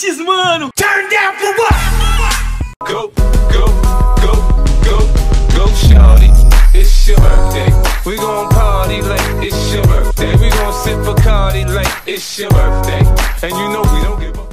grátis, mano! Turn down for what? Go, go, go, go, go, shawty. It's your birthday. We gon' party like it's your birthday. We gon' sip Bacardi like it's your birthday. And you know we don't give a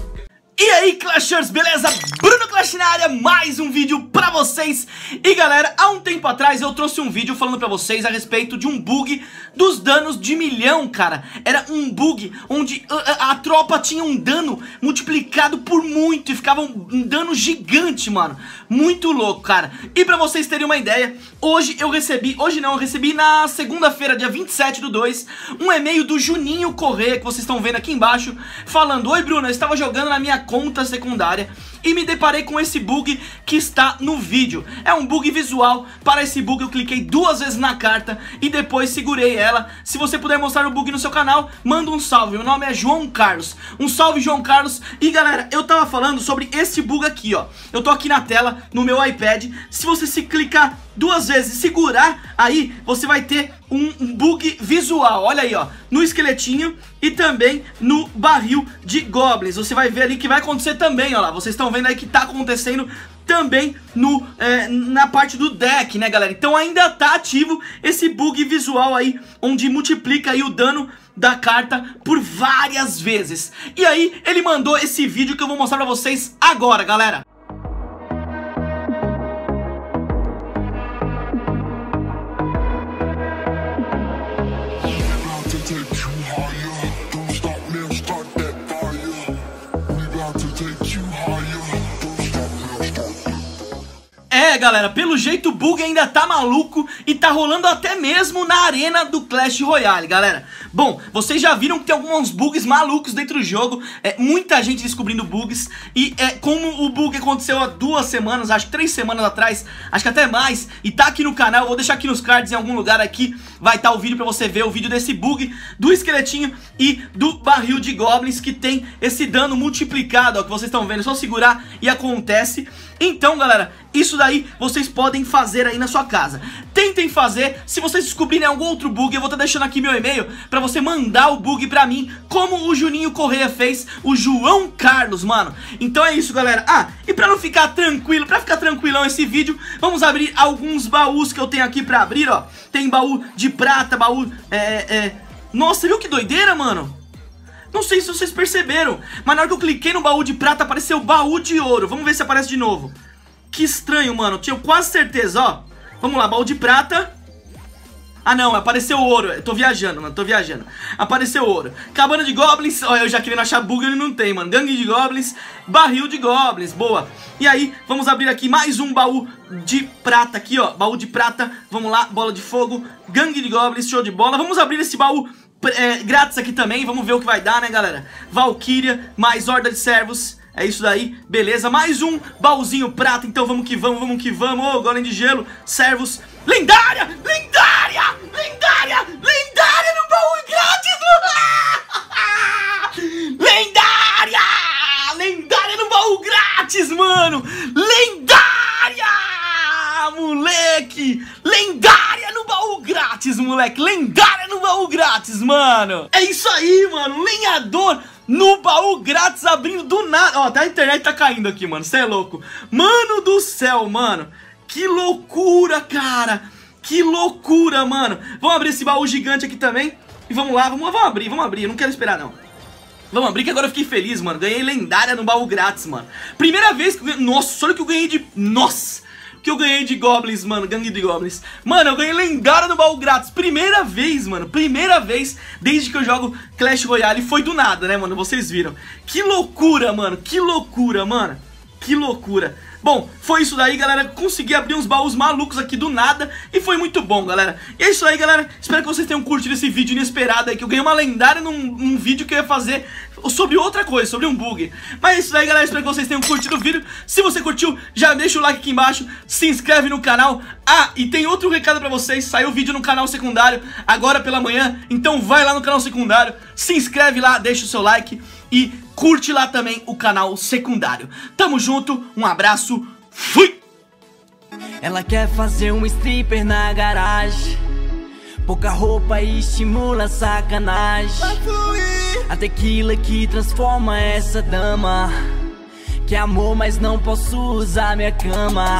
E aí, Clashers, beleza? Bruno Na área, mais um vídeo pra vocês. E galera, há um tempo atrás eu trouxe um vídeo falando pra vocês a respeito de um bug dos danos de milhão, cara. Era um bug onde a, a, a tropa tinha um dano multiplicado por muito e ficava um, um dano gigante, mano. Muito louco, cara. E pra vocês terem uma ideia, hoje eu recebi, hoje não, eu recebi na segunda-feira, dia 27 do 2 Um e-mail do Juninho Correia, que vocês estão vendo aqui embaixo Falando, oi Bruno, eu estava jogando na minha conta secundária e me deparei com esse bug que está no vídeo. É um bug visual, para esse bug eu cliquei duas vezes na carta e depois segurei ela. Se você puder mostrar o bug no seu canal, manda um salve. Meu nome é João Carlos. Um salve, João Carlos. E galera, eu tava falando sobre esse bug aqui, ó. Eu tô aqui na tela, no meu iPad. Se você se clicar duas vezes e segurar, aí você vai ter um, bug visual. Olha aí, ó. No esqueletinho e também no barril de goblins. Você vai ver ali que vai acontecer também, ó lá. Vocês estão vendo aí que tá acontecendo também no, é, na parte do deck, né, galera? Então ainda tá ativo esse bug visual aí, onde multiplica aí o dano da carta por várias vezes. E aí, ele mandou esse vídeo que eu vou mostrar pra vocês agora, galera. É, galera, pelo jeito o bug ainda tá maluco e tá rolando até mesmo na arena do Clash Royale, galera. Bom, vocês já viram que tem alguns bugs malucos dentro do jogo, é, muita gente descobrindo bugs. E é, como o bug aconteceu há duas semanas, acho que três semanas atrás, acho que até mais, e tá aqui no canal, vou deixar aqui nos cards em algum lugar aqui, vai estar tá o vídeo pra você ver o vídeo desse bug do esqueletinho e do barril de goblins que tem esse dano multiplicado, ó, que vocês estão vendo, é só segurar e acontece. Então, galera, isso daí vocês podem fazer aí na sua casa. Tentem fazer, se vocês descobrirem algum outro bug, eu vou estar tá deixando aqui meu e-mail pra você mandar o bug pra mim, como o Juninho Correia fez, o João Carlos, mano. Então é isso, galera. Ah, e pra não ficar tranquilo, pra ficar tranquilão esse vídeo, vamos abrir alguns baús que eu tenho aqui pra abrir, ó. Tem baú de prata, baú, é, é... Nossa, viu que doideira, mano? Não sei se vocês perceberam, mas na hora que eu cliquei no baú de prata apareceu baú de ouro. Vamos ver se aparece de novo. Que estranho, mano. Tinha quase certeza, ó. Vamos lá, baú de prata. Ah, não, apareceu ouro. Tô viajando, mano, tô viajando. Apareceu ouro. Cabana de goblins. Olha, eu já querendo achar bug, ele não tem, mano. Gangue de goblins. Barril de goblins. Boa. E aí, vamos abrir aqui mais um baú de prata aqui, ó. Baú de prata. Vamos lá, bola de fogo. Gangue de goblins, show de bola. Vamos abrir esse baú é, grátis aqui também, vamos ver o que vai dar, né, galera? Valkyria, mais Horda de Servos, é isso daí, beleza? Mais um baúzinho prata, então vamos que vamos, vamos que vamos. Ô, oh, golem de gelo, servos. Lendária! Lendária! Lendária no baú grátis! Lendária! Lendária no baú grátis, mano! Lendária! Moleque! Lendária no baú grátis, moleque! Lendária no baú grátis, mano! É isso aí, mano! Lenhador! no baú grátis abrindo do nada. Ó, até a internet tá caindo aqui, mano. Você é louco. Mano do céu, mano. Que loucura, cara. Que loucura, mano. Vamos abrir esse baú gigante aqui também. E vamos lá, vamos, vamos abrir, vamos abrir. Eu não quero esperar, não. Vamos abrir que agora eu fiquei feliz, mano. Ganhei lendária no baú grátis, mano. Primeira vez que eu ganhei... Nossa, olha que eu ganhei de... Nossa! que eu ganhei de Goblins, mano, gangue de Goblins. Mano, eu ganhei lendário no baú grátis. Primeira vez, mano, primeira vez Desde que eu jogo Clash Royale. Foi do nada, né, mano, vocês viram. Que loucura, mano, que loucura, mano. Que loucura Bom, foi isso daí, galera. Consegui abrir uns baús malucos aqui do nada e foi muito bom, galera. E é isso aí, galera. Espero que vocês tenham curtido esse vídeo inesperado aí, que eu ganhei uma lendária num, num vídeo que eu ia fazer sobre outra coisa, sobre um bug. Mas é isso aí, galera. Espero que vocês tenham curtido o vídeo. Se você curtiu, já deixa o like aqui embaixo, se inscreve no canal. Ah, e tem outro recado pra vocês. Saiu vídeo no canal secundário agora pela manhã, então vai lá no canal secundário, se inscreve lá, deixa o seu like e curte lá também o canal secundário. Tamo junto, um abraço, fui! Ela quer fazer um stripper na garagem Pouca roupa estimula a sacanagem. A tequila que transforma essa dama. Que amor, mas não posso usar minha cama